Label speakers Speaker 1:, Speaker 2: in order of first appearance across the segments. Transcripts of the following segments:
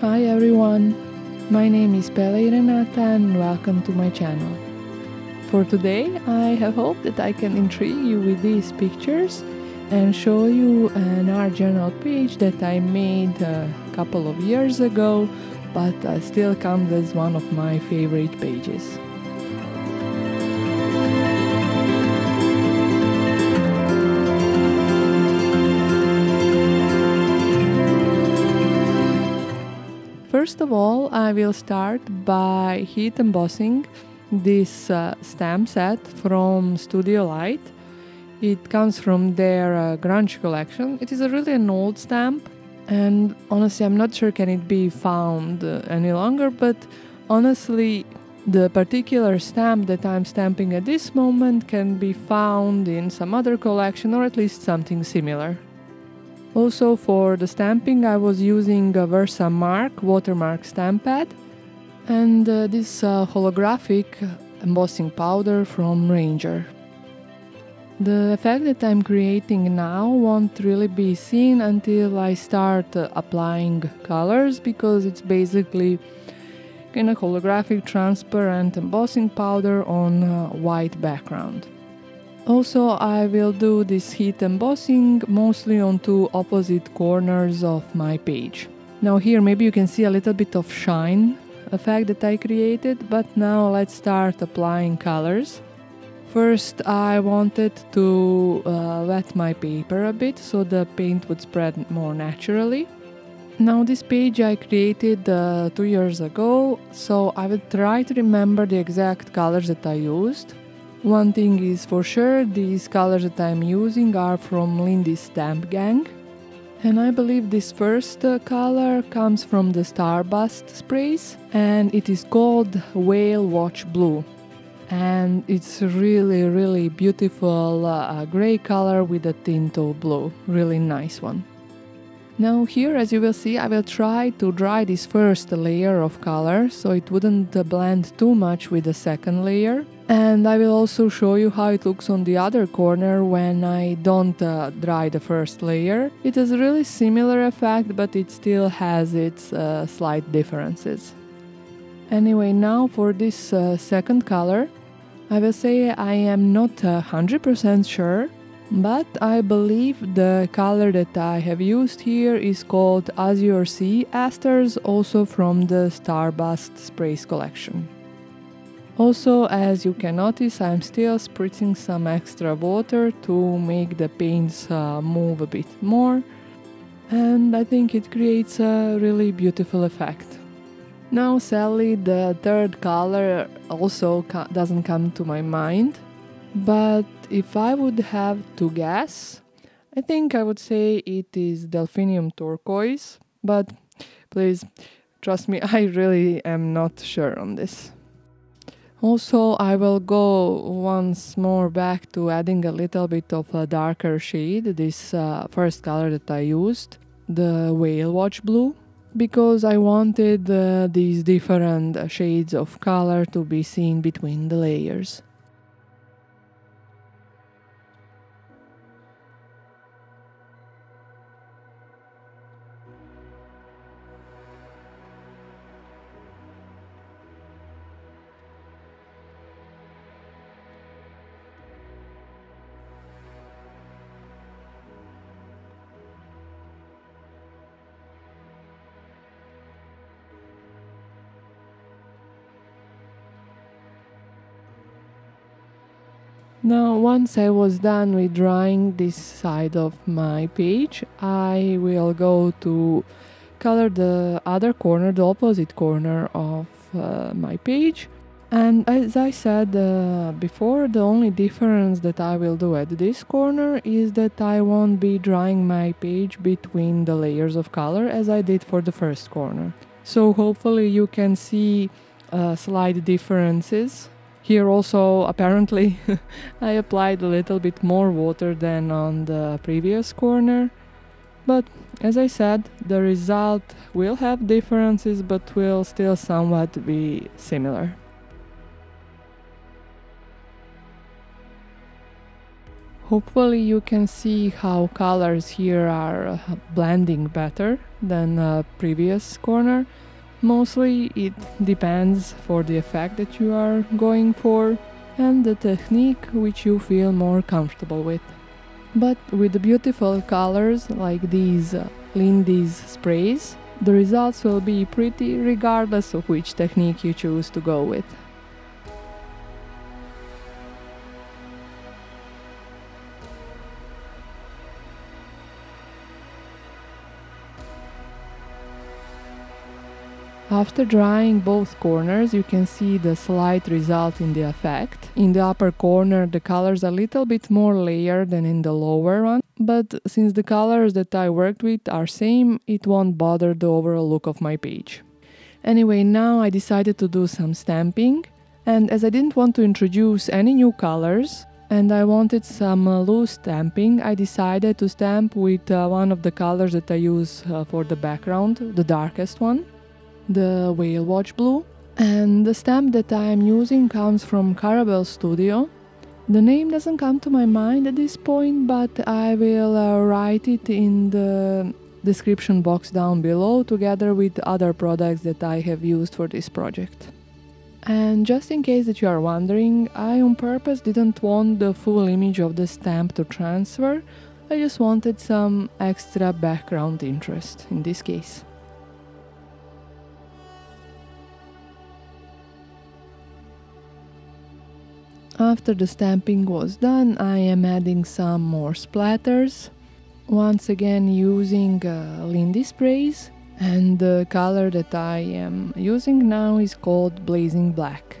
Speaker 1: Hi everyone, my name is Peley Renata and welcome to my channel. For today, I have hoped that I can intrigue you with these pictures and show you an art journal page that I made a couple of years ago, but uh, still comes as one of my favorite pages. First of all, I will start by heat embossing this uh, stamp set from Studio Light. It comes from their uh, grunge collection. It is a really an old stamp, and honestly, I'm not sure can it be found uh, any longer. But honestly, the particular stamp that I'm stamping at this moment can be found in some other collection, or at least something similar. Also for the stamping I was using a Versamark watermark stamp pad and uh, this uh, holographic embossing powder from Ranger. The effect that I'm creating now won't really be seen until I start uh, applying colors because it's basically kind of holographic transparent embossing powder on a white background. Also, I will do this heat embossing mostly on two opposite corners of my page. Now here maybe you can see a little bit of shine effect that I created, but now let's start applying colors. First I wanted to uh, wet my paper a bit so the paint would spread more naturally. Now this page I created uh, two years ago, so I will try to remember the exact colors that I used. One thing is for sure, these colors that I'm using are from Lindy's Stamp Gang. And I believe this first uh, color comes from the Starburst sprays and it is called Whale Watch Blue. And it's really, really beautiful uh, gray color with a tint of blue. Really nice one. Now here, as you will see, I will try to dry this first layer of color so it wouldn't blend too much with the second layer. And I will also show you how it looks on the other corner when I don't uh, dry the first layer. It is a really similar effect, but it still has its uh, slight differences. Anyway, now for this uh, second color, I will say I am not 100% sure, but I believe the color that I have used here is called Azure Sea Asters, also from the Starburst Sprays collection. Also, as you can notice, I'm still spritzing some extra water to make the paints uh, move a bit more and I think it creates a really beautiful effect. Now, sadly, the third color also doesn't come to my mind, but if I would have to guess, I think I would say it is Delphinium turquoise, but please trust me, I really am not sure on this. Also, I will go once more back to adding a little bit of a darker shade, this uh, first color that I used, the Whale Watch Blue, because I wanted uh, these different shades of color to be seen between the layers. Now, once I was done with drawing this side of my page, I will go to color the other corner, the opposite corner of uh, my page. And as I said uh, before, the only difference that I will do at this corner is that I won't be drawing my page between the layers of color as I did for the first corner. So hopefully you can see uh, slight differences here also apparently I applied a little bit more water than on the previous corner. But as I said, the result will have differences but will still somewhat be similar. Hopefully you can see how colors here are uh, blending better than uh, previous corner. Mostly it depends for the effect that you are going for and the technique which you feel more comfortable with. But with the beautiful colors like these uh, Lindy's sprays, the results will be pretty regardless of which technique you choose to go with. After drying both corners, you can see the slight result in the effect. In the upper corner, the colors are a little bit more layered than in the lower one, but since the colors that I worked with are same, it won't bother the overall look of my page. Anyway, now I decided to do some stamping, and as I didn't want to introduce any new colors, and I wanted some uh, loose stamping, I decided to stamp with uh, one of the colors that I use uh, for the background, the darkest one the Whale Watch Blue. And the stamp that I am using comes from Carabelle Studio. The name doesn't come to my mind at this point, but I will uh, write it in the description box down below together with other products that I have used for this project. And just in case that you are wondering, I on purpose didn't want the full image of the stamp to transfer, I just wanted some extra background interest in this case. After the stamping was done, I am adding some more splatters. Once again using uh, Lindy sprays and the color that I am using now is called Blazing Black.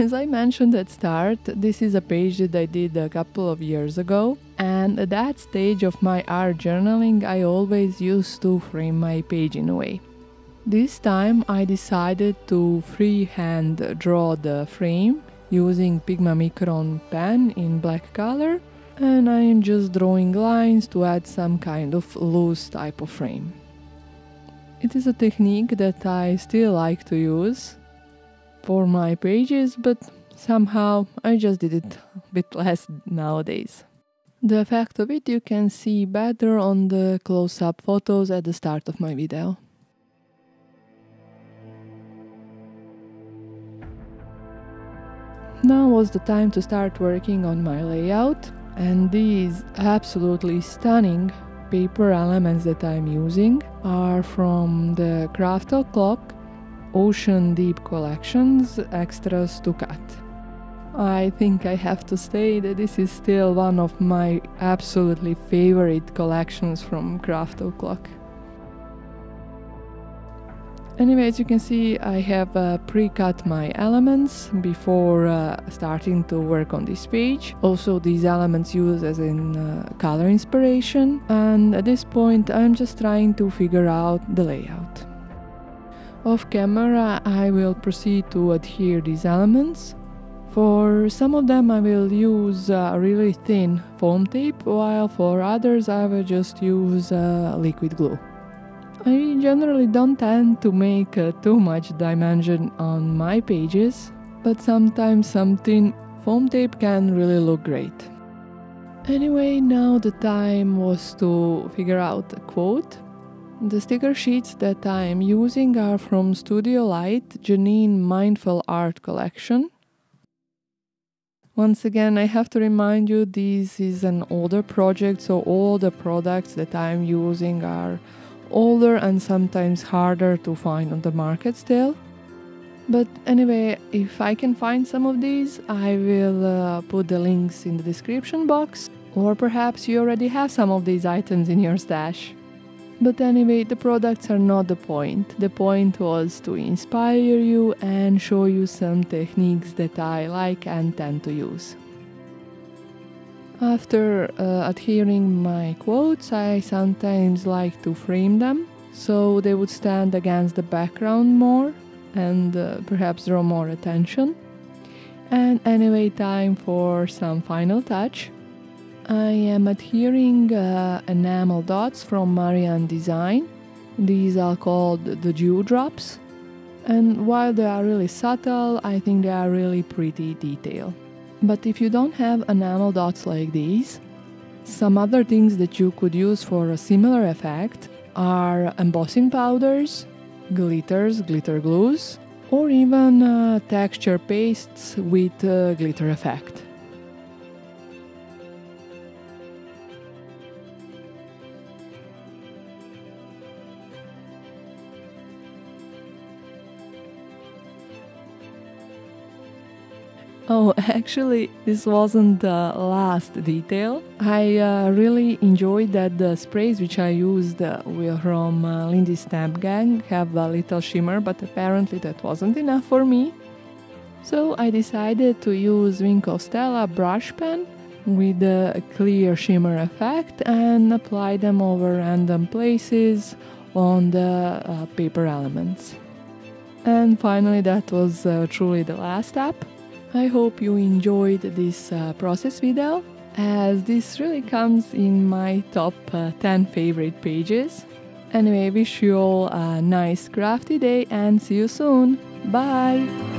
Speaker 1: As I mentioned at start, this is a page that I did a couple of years ago, and at that stage of my art journaling, I always used to frame my page in a way. This time I decided to freehand draw the frame using Pigma Micron pen in black color, and I am just drawing lines to add some kind of loose type of frame. It is a technique that I still like to use for my pages, but somehow I just did it a bit less nowadays. The effect of it you can see better on the close-up photos at the start of my video. Now was the time to start working on my layout and these absolutely stunning paper elements that I'm using are from the Craft O'Clock Ocean Deep Collections Extras to Cut. I think I have to say that this is still one of my absolutely favorite collections from Craft O'Clock. Anyway, as you can see, I have uh, pre-cut my elements before uh, starting to work on this page. Also, these elements used as in uh, color inspiration. And at this point, I'm just trying to figure out the layout. Off camera I will proceed to adhere these elements. For some of them I will use uh, really thin foam tape while for others I will just use uh, liquid glue. I generally don't tend to make uh, too much dimension on my pages, but sometimes some thin foam tape can really look great. Anyway, now the time was to figure out a quote the sticker sheets that I am using are from Studio Light Jennine Mindful Art Collection. Once again, I have to remind you this is an older project, so all the products that I am using are older and sometimes harder to find on the market still. But anyway, if I can find some of these, I will uh, put the links in the description box. Or perhaps you already have some of these items in your stash. But anyway, the products are not the point. The point was to inspire you and show you some techniques that I like and tend to use. After uh, adhering my quotes, I sometimes like to frame them so they would stand against the background more and uh, perhaps draw more attention. And anyway, time for some final touch. I am adhering uh, enamel dots from Marianne Design These are called the dewdrops. And while they are really subtle, I think they are really pretty detailed. But if you don't have enamel dots like these, some other things that you could use for a similar effect are embossing powders, glitters, glitter glues, or even uh, texture pastes with uh, glitter effect. Oh, actually, this wasn't the last detail. I uh, really enjoyed that the sprays which I used uh, from uh, Lindy Stamp Gang have a little shimmer, but apparently that wasn't enough for me. So I decided to use Wink of Stella brush pen with a clear shimmer effect and apply them over random places on the uh, paper elements. And finally, that was uh, truly the last step. I hope you enjoyed this uh, process video as this really comes in my top uh, 10 favorite pages. Anyway, wish you all a nice crafty day and see you soon. Bye!